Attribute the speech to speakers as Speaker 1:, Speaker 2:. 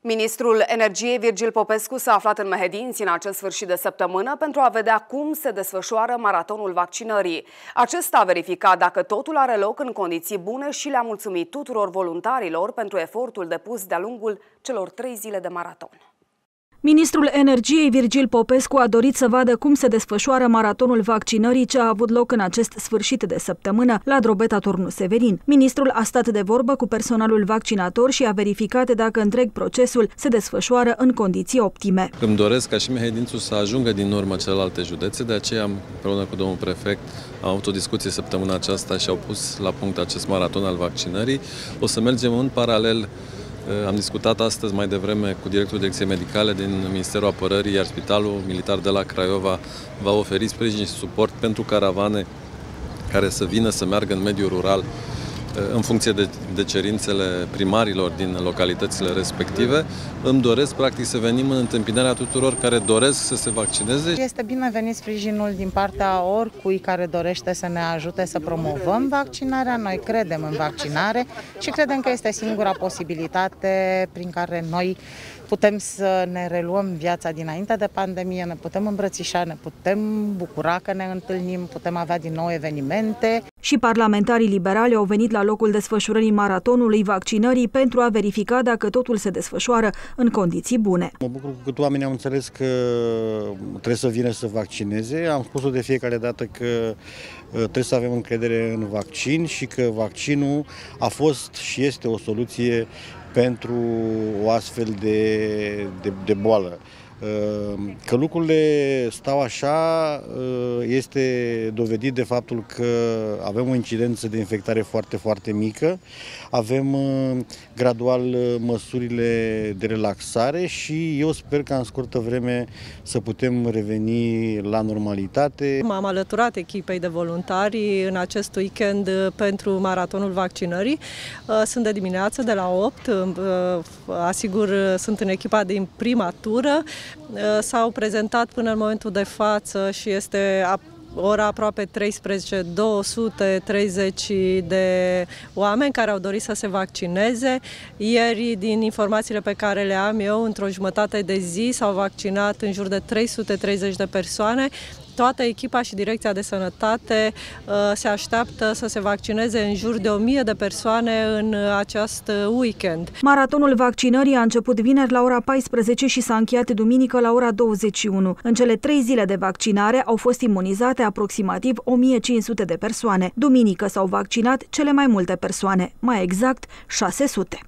Speaker 1: Ministrul Energiei Virgil Popescu s-a aflat în Mehedinți în acest sfârșit de săptămână pentru a vedea cum se desfășoară maratonul vaccinării. Acesta a verificat dacă totul are loc în condiții bune și le-a mulțumit tuturor voluntarilor pentru efortul depus de-a lungul celor trei zile de maraton.
Speaker 2: Ministrul Energiei Virgil Popescu a dorit să vadă cum se desfășoară maratonul vaccinării ce a avut loc în acest sfârșit de săptămână la Drobeta Turnu Severin. Ministrul a stat de vorbă cu personalul vaccinator și a verificat dacă întreg procesul se desfășoară în condiții optime.
Speaker 3: Îmi doresc ca și Mehedințul să ajungă din urmă celelalte județe, de aceea am, împreună cu domnul prefect am avut o discuție săptămâna aceasta și au pus la punct acest maraton al vaccinării. O să mergem în paralel am discutat astăzi mai devreme cu directorul Direcției Medicale din Ministerul Apărării, iar Spitalul Militar de la Craiova va oferi sprijin și suport pentru caravane care să vină să meargă în mediul rural în funcție de, de cerințele primarilor din localitățile respective. Îmi doresc, practic, să venim în întâmpinarea tuturor care doresc să se vaccineze.
Speaker 4: Este binevenit sprijinul din partea oricui care dorește să ne ajute să promovăm vaccinarea. Noi credem în vaccinare și credem că este singura posibilitate prin care noi putem să ne reluăm viața dinainte de pandemie, ne putem îmbrățișa, ne putem bucura că ne întâlnim, putem avea din nou evenimente.
Speaker 2: Și parlamentarii liberali au venit la locul desfășurării maratonului vaccinării pentru a verifica dacă totul se desfășoară în condiții bune.
Speaker 5: Mă bucur că cât oamenii au înțeles că trebuie să vină să vaccineze. Am spus-o de fiecare dată că uh, trebuie să avem încredere în vaccin și că vaccinul a fost și este o soluție pentru o astfel de, de, de boală. Ehm, că lucrurile stau așa ehm, este dovedit de faptul că avem o incidență de infectare foarte, foarte mică, avem ehm, gradual măsurile de relaxare și eu sper că în scurtă vreme să putem reveni la normalitate.
Speaker 6: M-am alăturat echipei de voluntari în acest weekend pentru maratonul vaccinării. Sunt de dimineață, de la 8, asigur sunt în echipa din prima tură. Uh, s-au prezentat până în momentul de față și este ora aproape 13, 230 de oameni care au dorit să se vaccineze. Ieri, din informațiile pe care le am eu, într-o jumătate de zi s-au vaccinat în jur de 330 de persoane toată echipa și Direcția de Sănătate uh, se așteaptă să se vaccineze în jur de 1000 de persoane în acest weekend.
Speaker 2: Maratonul vaccinării a început vineri la ora 14 și s-a încheiat duminică la ora 21. În cele trei zile de vaccinare au fost imunizate aproximativ 1500 de persoane. Duminică s-au vaccinat cele mai multe persoane, mai exact 600.